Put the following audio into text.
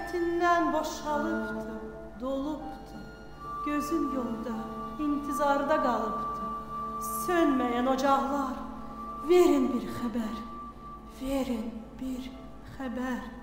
şiddətindən boşalıbdı, dolubdu. Gözüm yolda, intizarda qalıbdı. Sönməyən ocaqlar, verin bir xəbər, verin bir xəbər.